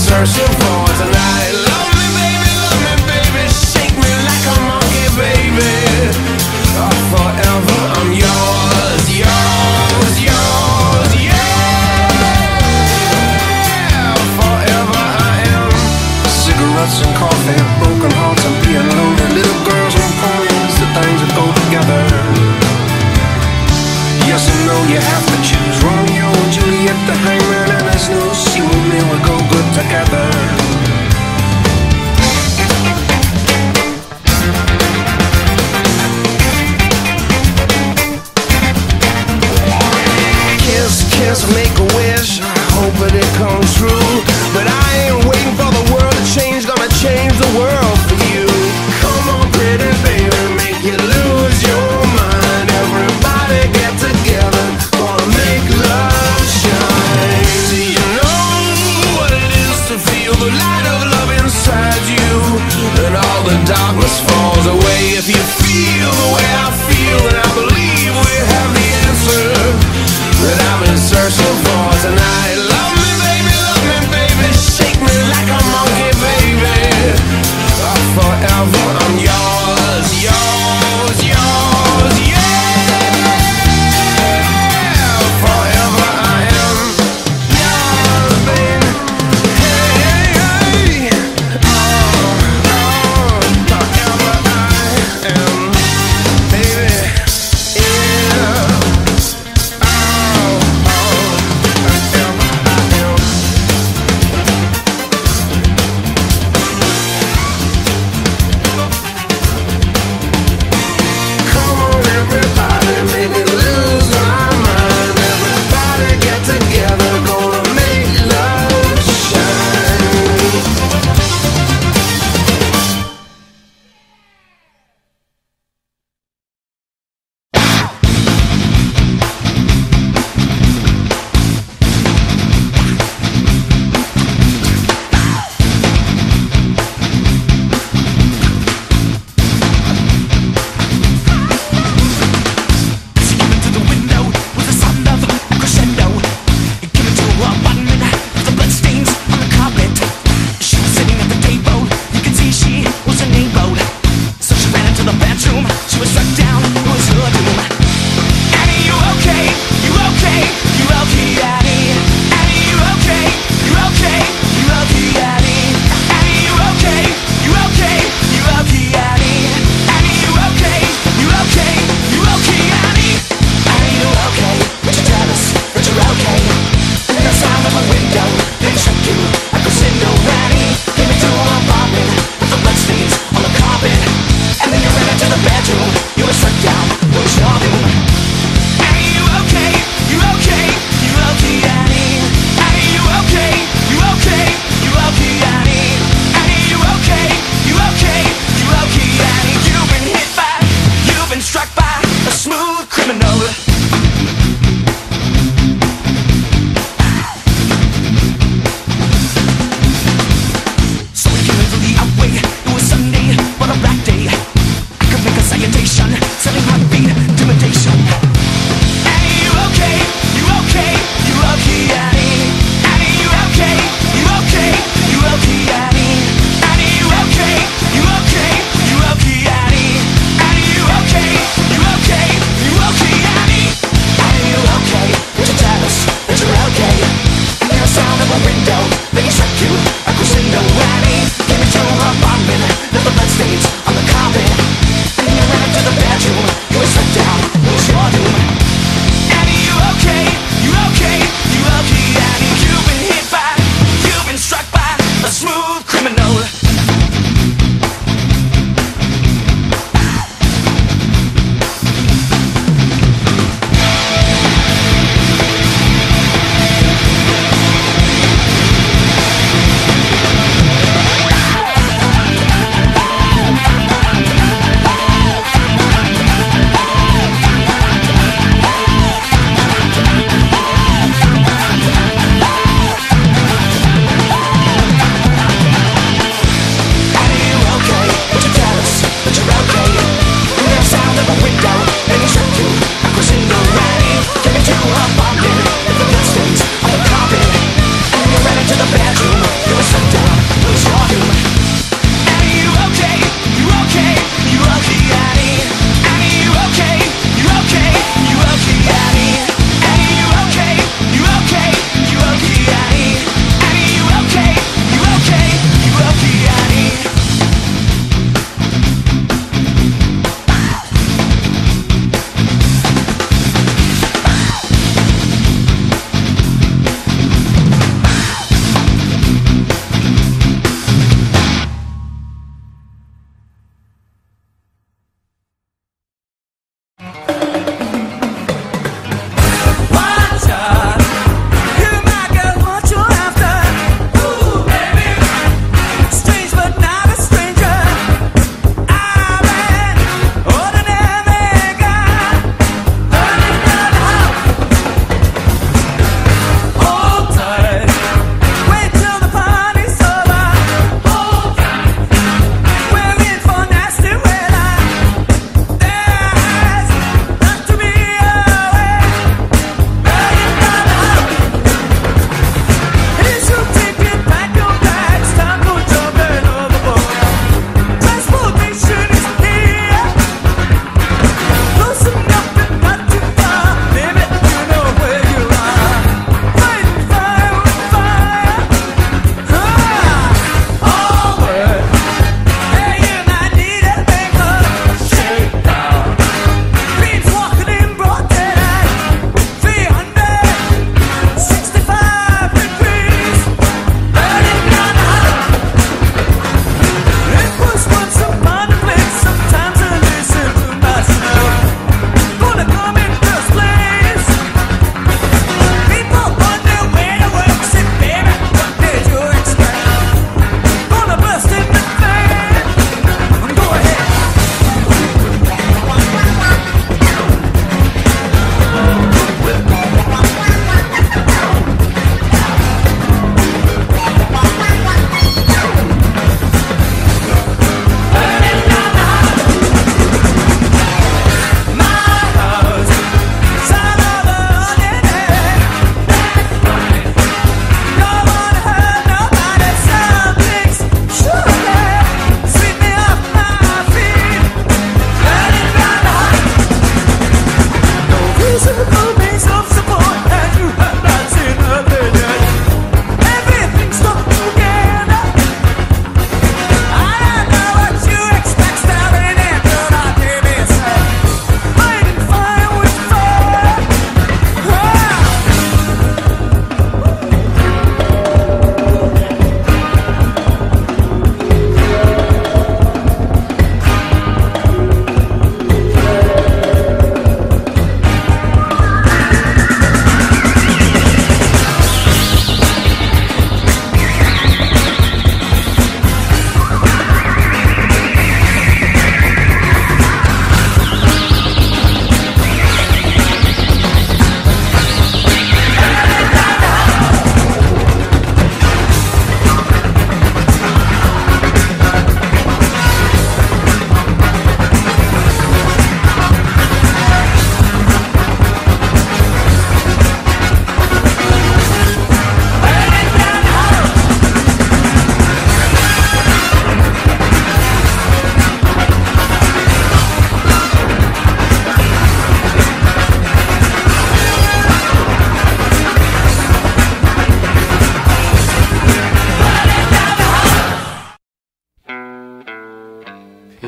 searching for tonight. Love me baby, love me baby. Shake me like a monkey baby. Oh, Forever I'm yours, yours, yours, yeah. Forever I am. Cigarettes and coffee broken hearts and being lonely. Little girls and the things that go together. Yes and no, you have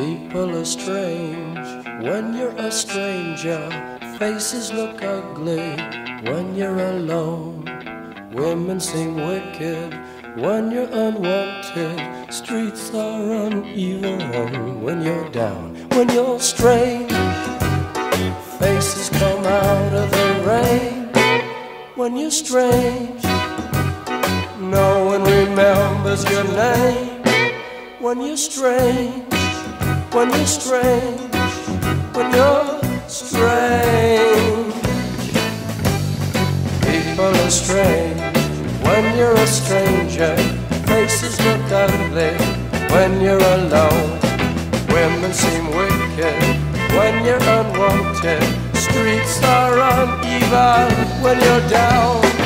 a stranger, when you're a stranger faces look ugly when you're alone. Women seem wicked when you're unwanted. Streets are uneven when you're down, when you're strange. Faces come out of the rain when you're strange. No one remembers your name when you're strange. When you're strange, when you're strange. People are strange when you're a stranger. Faces look ugly when you're alone. Women seem wicked when you're unwanted. Streets are uneven when you're down.